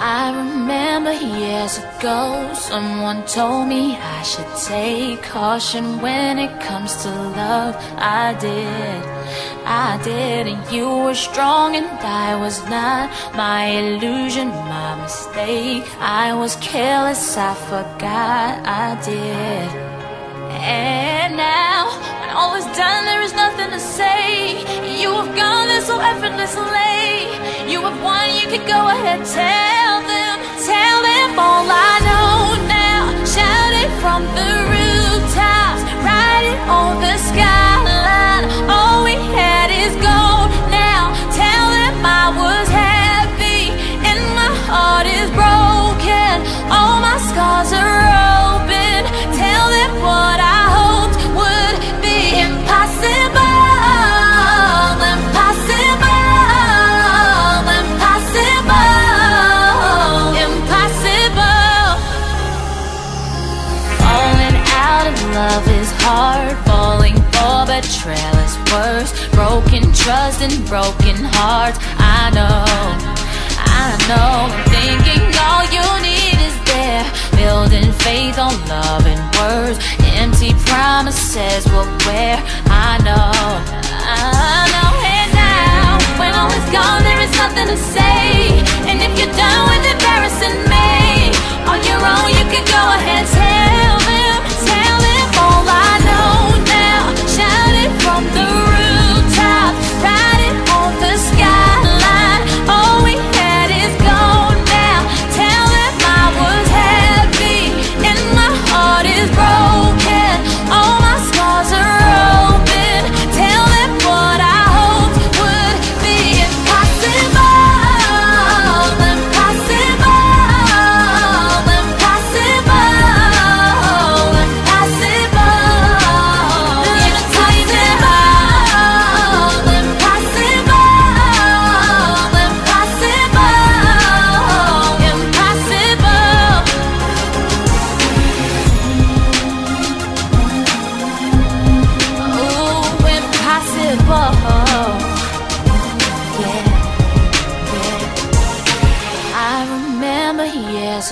I remember years ago, someone told me I should take caution when it comes to love. I did, I did, and you were strong and I was not. My illusion, my mistake. I was careless, I forgot I did. And now, when all is done, there is nothing to say. You have gone there so effortlessly. You have won, you can go ahead, For betrayal is worse. Broken trust and broken hearts. I know, I know. I'm thinking all you need is there. Building faith on love and words. Empty promises will wear. I know, I know. And now, when all is gone, there is nothing to say.